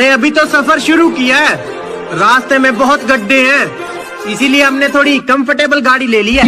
अरे अभी तो सफ़र शुरू किया है। रास्ते में बहुत गड्ढे हैं। इसीलिए हमने थोड़ी कंफर्टेबल गाड़ी ले ली है।